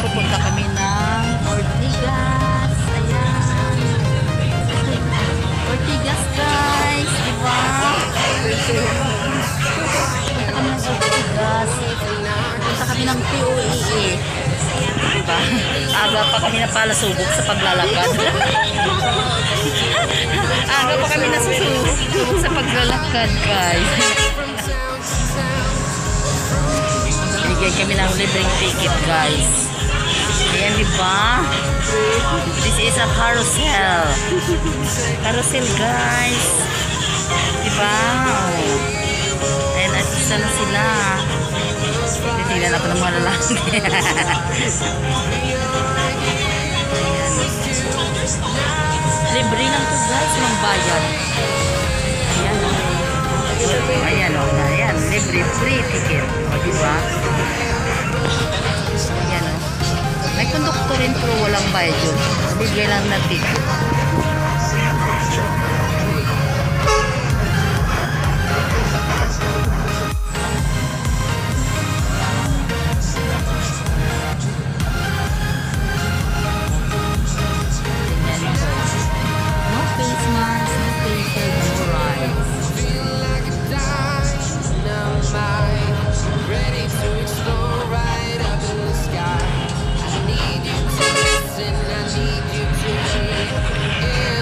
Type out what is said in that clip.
pupunta kami ng Ortigas. Ayan. Ortigas guys, di ba? Punta kami ng Ortigas. Punta kami ng POEE. Diba? Aga pa kami napalasubok sa paglalakad. Aga pa kami nasusubok sa paglalakad, guys. Bigyan kami ng libreng ticket, guys. Ayan, di ba? This is a carousel. Carousel, guys. Di ba? Oh. Ayan, at isa na sila. Titignan ako ng mga lalaki. Libre lang to guys, ng bayan. Ayan. Ayan o. Ayan, libre, free ticket. Walang bayad yun. Libre lang na ticket. It